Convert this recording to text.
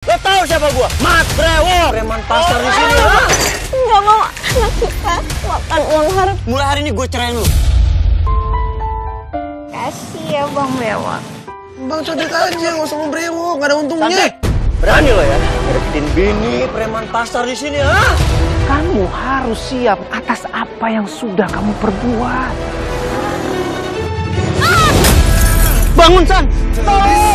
Lo tau siapa gua? Mat Brewok. Preman pasar di sini. ah. Nggak mau anak kita makan uang haram. Mulai hari ini gue cerain lu. Kasih ya Bang Brewo. Bang codek aja, nggak usah Brewo, nggak ada untungnya. Santai. Berani lo ya dapetin bini preman pasar di sini, ah? Kamu harus siap atas apa yang sudah kamu perbuat. Bangun, San! Tolong!